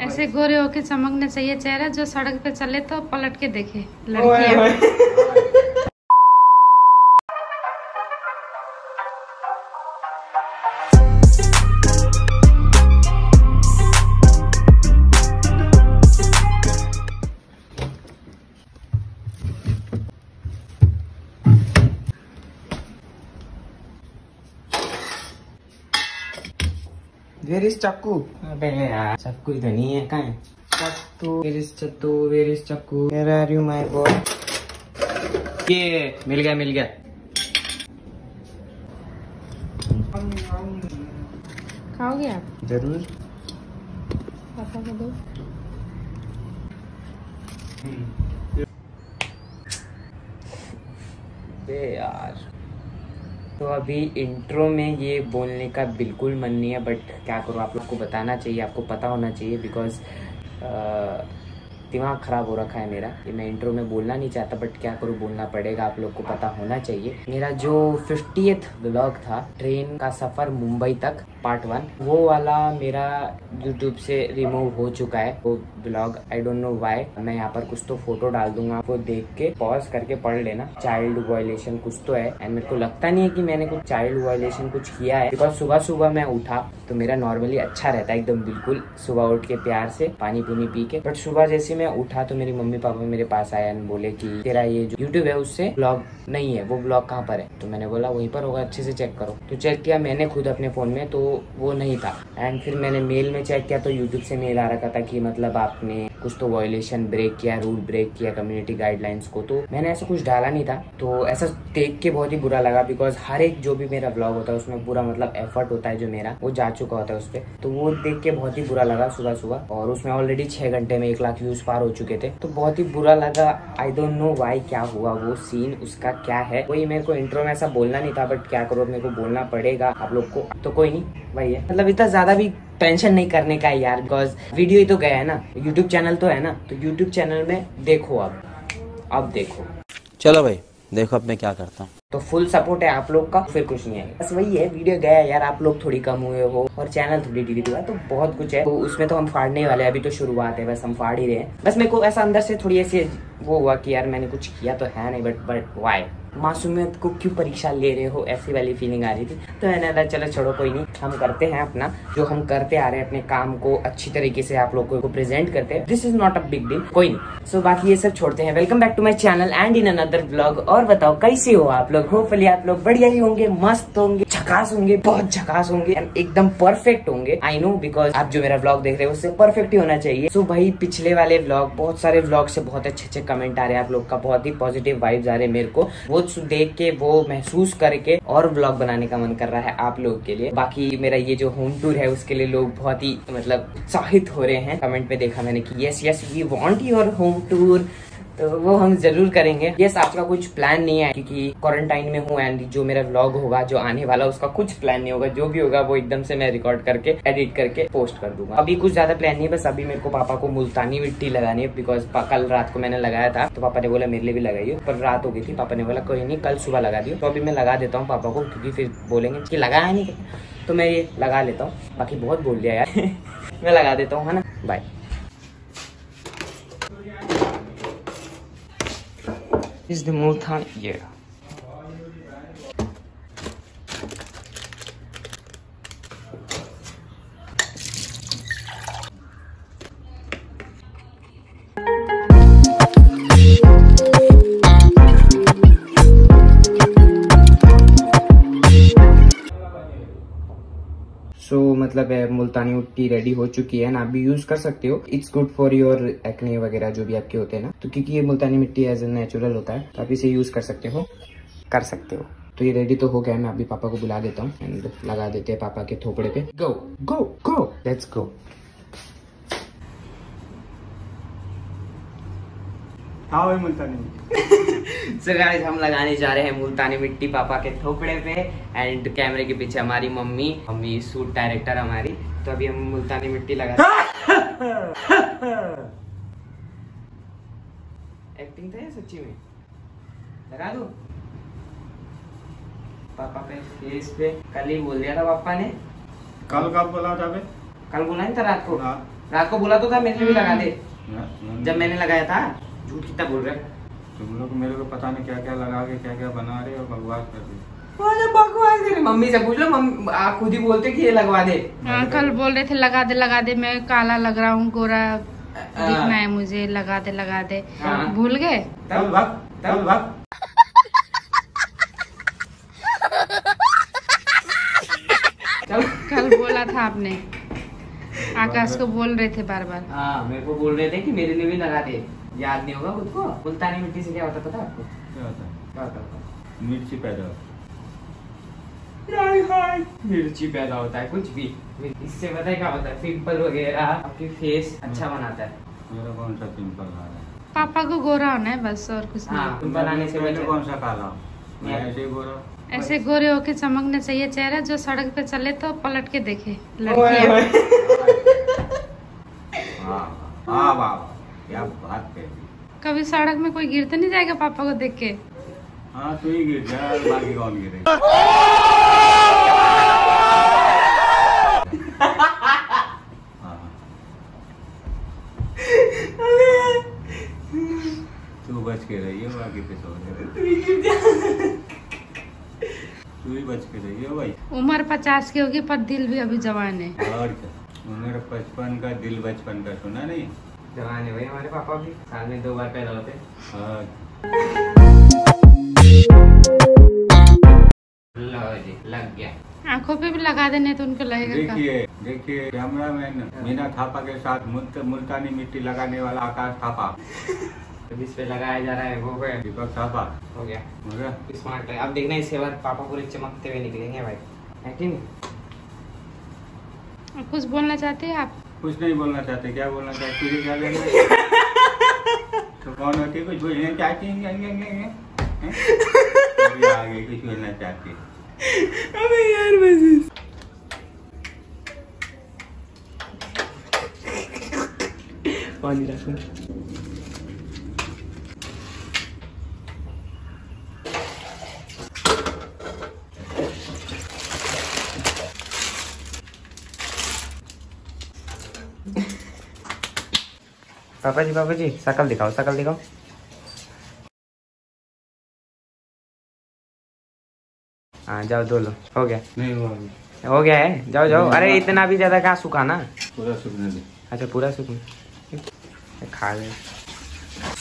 ऐसे गोरे होके चमकना चाहिए चेहरा जो सड़क पे चले तो पलट के देखे लड़कियाँ। ओए। Where is चाकू अबे यार कुछ तो नहीं है कहाँ। चत्तू Where is चत्तू Where is चाकू Where are you my boy? ये मिल गया मिल गया। खाओगे आप? ज़रूर। पापा को दो। यार। तो अभी इंट्रो में ये बोलने का बिल्कुल मन नहीं है बट क्या करूँ? आप लोग को बताना चाहिए, आपको पता होना चाहिए बिकॉज़ दिमाग ख़राब हो रखा है मेरा। ये मैं इंट्रो में बोलना नहीं चाहता बट क्या करूँ, बोलना पड़ेगा, आप लोग को पता होना चाहिए। मेरा जो फिफ्टीथ ब्लॉग था ट्रेन का सफ़र मुंबई तक पार्ट वन वो वाला मेरा यूट्यूब से रिमूव हो चुका है, वो blog I don't know why मैं यहाँ पर कुछ तो फ़ोटो डाल दूँगा, आपको देख के पॉज करके पढ़ लेना। चाइल्ड वायलेशन कुछ तो है एंड मेरे को लगता नहीं है कि मैंने कुछ चाइल्ड वायलेशन कुछ किया है। बिकॉज़ सुबह सुबह मैं उठा तो मेरा नॉर्मली अच्छा रहता है एकदम बिल्कुल, सुबह उठ के प्यार से पानी पुनी पी के। बट सुबह जैसे मैं उठा तो मेरी मम्मी पापा मेरे पास आए बोले कि, तेरा ये जो यूट्यूब है, उससे ब्लॉग नहीं है, वो ब्लॉग कहाँ पर है? तो मैंने बोला, वहीं पर होगा, अच्छे से चेक करो. तो चेक किया मैंने खुद अपने फ़ोन में तो वो नहीं था। एंड फिर मैंने मेल में चेक किया तो यूट्यूब से मेल आ रखा था कि मतलब आपने कुछ तो वायलेशन ब्रेक किया रूल ब्रेक किया कम्युनिटी गाइडलाइंस को तो मैंने ऐसा कुछ डाला नहीं था। तो ऐसा देख के बहुत ही बुरा लगा बिकॉज़ हर एक जो भी मेरा ब्लॉग होता है, उसमें पूरा मतलब एफर्ट होता है जो मेरा, वो जा चुका होता है उस पर तो वो देख के बहुत ही बुरा लगा सुबह सुबह और उसमें ऑलरेडी छह घंटे में एक लाख व्यूज़ पार हो चुके थे। तो बहुत ही बुरा लगा। आई डोंट नो वाई क्या हुआ वो सीन उसका क्या है? वही मेरे को इंट्रो में ऐसा बोलना नहीं था बट क्या करो? मेरे को बोलना पड़ेगा आप लोग को। तो कोई नहीं, वही है। मतलब इतना ज़्यादा भी टेंशन नहीं करने का है यार बिकॉज़ वीडियो ही तो गया है ना यूट्यूब चैनल तो है ना तो यूट्यूब चैनल में देखो अब अब देखो। चलो भाई देखो अब मैं क्या करता हूँ। तो फुल सपोर्ट है आप लोग का फिर कुछ नहीं है। बस वही है वीडियो गया है यार आप लोग थोड़ी कम हुए हो और चैनल थोड़ी डिलीट हुआ तो बहुत कुछ है। तो उसमें तो हम फाड़ने वाले हैं अभी तो शुरुआत है बस हम फाड़ ही रहे हैं। बस मेरे को ऐसा अंदर से थोड़ी ऐसी वो हुआ कि यार मैंने कुछ किया तो है नहीं बट बट वाई मासूमियत को क्यों परीक्षा ले रहे हो? ऐसी वाली फीलिंग आ रही थी। तो मैंने लगा चलो छोड़ो कोई नहीं। हम करते हैं अपना जो हम करते आ रहे हैं अपने काम को अच्छी तरीके से आप लोगों को प्रेजेंट करते हैं। This is not a big deal कोई नहीं। सो so, बाकी ये सब छोड़ते हैं। Welcome back to my channel and in another blog और बताओ कैसे हो आप लोग? होपफुली आप लोग बढ़िया ही होंगे मस्त होंगे। झकास होंगे बहुत झकास होंगे एकदम परफेक्ट होंगे। आई नो बिकॉज़ आप जो मेरा ब्लॉग देख रहे हो उससे परफेक्ट ही होना चाहिए। सो so, भाई पिछले वाले ब्लॉग बहुत सारे ब्लॉग से बहुत अच्छे अच्छे कमेंट आ रहे हैं आप लोग का बहुत ही पॉजिटिव वाइब्स आ रहे हैं मेरे को। वो देख के वो महसूस करके और ब्लॉग बनाने का मन कर रहा है आप लोग के लिए। बाकी मेरा ये जो होम टूर है उसके लिए लोग बहुत ही मतलब उत्साहित हो रहे हैं। कमेंट में देखा मैंने की yes yes we want your home tour तो वो हम ज़रूर करेंगे। यस आज का कुछ प्लान नहीं है, क्योंकि क्वारंटाइन में हूँ एंड जो मेरा व्लॉग होगा, जो आने वाला, उसका कुछ प्लान नहीं होगा। जो भी होगा, वो एकदम से मैं रिकॉर्ड करके एडिट करके पोस्ट कर दूँगा। अभी कुछ ज़्यादा प्लान नहीं है, बस अभी मेरे को पापा को मुल्तानी मिट्टी लगानी है बिकॉज़ कल रात को मैंने लगाया था तो पापा ने बोला, मेरे लिए भी लगाइए पर रात हो गई थी, पापा ने बोला, कोई नहीं, कल सुबह लगा दियो। तो अभी मैं लगा देता हूँ पापा को, क्योंकि फिर बोलेंगे कि लगाया नहीं। तो मैं ये लगा लेता हूँ। बाकी बहुत बोल दिया यार। मैं लगा देता हूँ, है ना? By is the Multan year. So so, मतलब मुल्तानी मिट्टी रेडी हो चुकी है ना आप भी यूज़ कर सकते हो। It's good for your acne वगैरह जो भी आपके होते हैं ना। तो क्योंकि ये मुल्तानी मिट्टी एज ए नेचुरल होता है तो आप इसे यूज़ कर सकते हो कर सकते हो। तो ये रेडी तो हो गया मैं अभी पापा को बुला देता हूँ। एंड लगा देते हैं पापा के थोपड़े पे। गो गो गो लेट्स गो हाँ भाई मुल्तानी। सो गाइस हम लगाने जा रहे हैं मुल्तानी मिट्टी पापा के थोपड़े पे एंड कैमरे के पीछे हमारी मम्मी मम्मी सूट डायरेक्टर हमारी। तो अभी हम मुल्तानी मिट्टी लगा एक्टिंग था या सच्ची में। लगा दो? पापा पे फेस पे। कल ही बोल दिया था पापा ने। कल कब बोला था बे कल बोला नहीं था रात को? हाँ। रात को बोला तो था मेरे भी लगा दे। ना- जब मैंने लगाया था। झूठ कितना बोल रहे तुम लोग मेरे को पता नहीं क्या क्या लगा के क्या क्या बना रहे हो बकवास कर रहे। बकवास कर मम्मी से पूछ लो मम्मी आप खुद ही बोलते कि ये लगवा दे। हाँ कल बोल रहे थे लगा दे लगा दे मैं काला लग रहा हूँ गोरा दिखना है मुझे लगा दे लगा दे। हाँ। भूल गए? कल बोला था आपने। आकाश को बोल रहे थे बार बार। हाँ मेरे को बोल रहे थे कि मेरे लिए भी लगा दे। याद नहीं होगा खुद को? मुल्तानी मिट्टी से क्या होता पता है आपको? क्या होता है? क्या होता होता मिर्ची पैदा होती हाय हाय। मिर्ची पैदा होता है कुछ भी। इससे पता है क्या होता है? पिंपल वगैरह आपकी फेस अच्छा बनाता है। है। मेरा कौन सा पिंपल आ रहा है? पापा को गोरा होना है बस और कुछ हाँ नहीं पिंपल आने से मैंने कौन सा काला मैं। ऐसे ही हूँ ऐसे गोरे होके चमकना चाहिए चेहरा जो सड़क पे चले तो पलट के देखे ओए, क्या बात कभी सड़क में कोई गिरते नहीं जाएगा पापा को देख के? हाँ तू ही गिर जा बाकी कौन गिरे? हाँ। तू बच के रही हो बाकी पे सो तू ही बच के हो भाई। उम्र पचास की होगी पर दिल भी अभी जवान है। और क्या? उम्र बचपन का दिल बचपन का सुना नहीं? जवान है भाई हमारे पापा भी। साल में दो बार पैदा होते हैं। हाँ। लग गया। आँखों पे भी लगा देने तो उनको लगेगा देखिए देखिए कैमरा मैन मीना थापा के साथ मुल्तानी मिट्टी लगाने वाला आकाश थापा। तो जिस पे लगाया जा रहा है वो पे दीपक थापा। हो गया। स्मार्ट है। अब देखना इसके बाद पापा पूरे चमकते हुए निकलेंगे भाई। है कि नहीं? कुछ बोलना चाहते हैं आप? कुछ नहीं बोलना चाहते, क्या बोलना चाहते? क्या लेना तो कौन होती? है कुछ बोलना चाहती है? आगे कुछ बोलना चाहती। अबे यार, बस पानी रखूँ। पापा जी पापा जी शकल दिखाओ शकल दिखाओ। हाँ जाओ धो लो। हो गया। नहीं हुआ हो गया है? जाओ जाओ। अरे इतना भी ज़्यादा कहाँ सुखाना पूरा सूखने दे अच्छा पूरा सुख खा ले।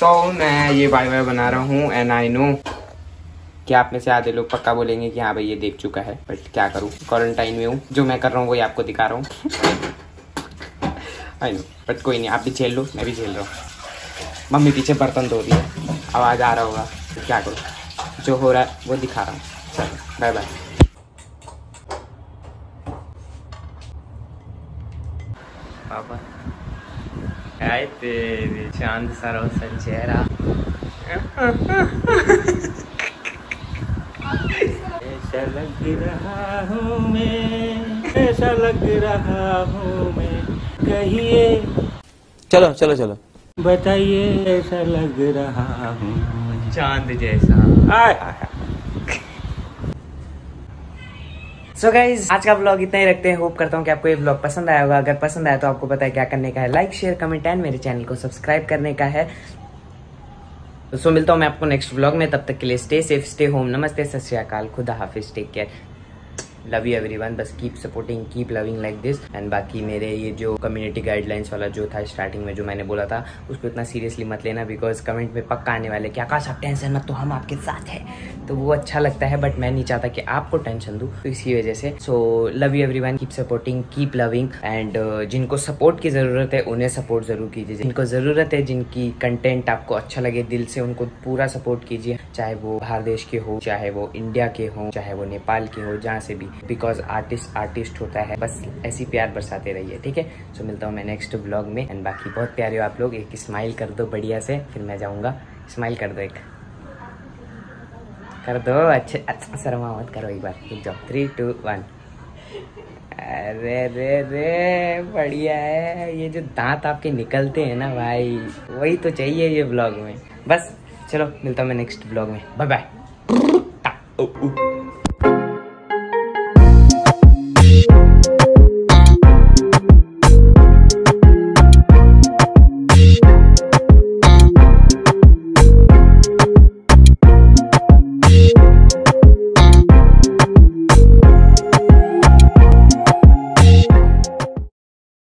तो मैं ये बाय बाय बना रहा हूँ एंड आई नो कि आप में से आधे लोग पक्का बोलेंगे कि हाँ भाई ये देख चुका है बट क्या करूँ? क्वारंटाइन में हूँ। जो मैं कर रहा हूँ वही आपको दिखा रहा हूँ। आई नो बट कोई नहीं, आप भी झेल लो, मैं भी झेल रहा हूँ। मम्मी पीछे बर्तन धो है आवाज़ आ रहा होगा तो क्या करूँ? जो हो रहा है, वो दिखा रहा हूँ। चलो बाय बाय चाँद सा रोशन चेहरा। ऐसा लग रहा हूँ मैं, ऐसा लग रहा हूँ कहिए। चलो चलो चलो। बताइए ऐसा लग रहा हूँ। चाँद जैसा। आय, आय, आय। सो so गाइज़ आज का ब्लॉग इतना ही रखते हैं। होप करता हूँ कि आपको ये ब्लॉग पसंद आया होगा। अगर पसंद आया तो आपको पता है क्या करने का है। लाइक शेयर कमेंट एंड मेरे चैनल को सब्सक्राइब करने का है। तो सो मिलता हूँ मैं आपको नेक्स्ट ब्लॉग में। तब तक के लिए स्टे सेफ़ स्टे होम नमस्ते सत श्री अकाल। खुदा हाफिज। Take care love you everyone बस keep supporting keep loving like this and बाकी मेरे ये जो कम्युनिटी गाइडलाइंस वाला जो था स्टार्टिंग में जो मैंने बोला था, उसको इतना सीरियसली मत लेना बिकॉज़ कमेंट में पक्का आने वाले कि आकाश, आप टेंशन मत तो हम आपके साथ हैं। तो वो अच्छा लगता है बट मैं नहीं चाहता कि आपको टेंशन दूँ। तो इसी वजह से so love you everyone keep supporting keep loving and जिनको सपोर्ट की ज़रूरत है, उन्हें सपोर्ट ज़रूर कीजिए। जिनको ज़रूरत है, जिनकी कंटेंट आपको अच्छा लगे, दिल से उनको पूरा सपोर्ट कीजिए। चाहे वो बाहर देश के हो, चाहे वो इंडिया के हो, चाहे वो नेपाल के हो, जहाँ से भी बिकॉज़ आर्टिस्ट आर्टिस्ट होता है बस ऐसी प्यार बरसाते रहिए ठीक है? सो so, मिलता हूँ मैं नेक्स्ट ब्लॉग में एंड बाकी बहुत प्यारे हो आप लोग एक स्माइल कर दो बढ़िया से फिर मैं जाऊँगा स्माइल कर दो एक। कर दो अच्छे अच्छा शर्मा मत करो एक बार रुक जाओ। थ्री टू वन अरे रे रे बढ़िया है ये जो दांत आपके निकलते हैं ना भाई वही तो चाहिए ये ब्लॉग में। बस चलो मिलता हूँ मैं नेक्स्ट ब्लॉग में। Bye bye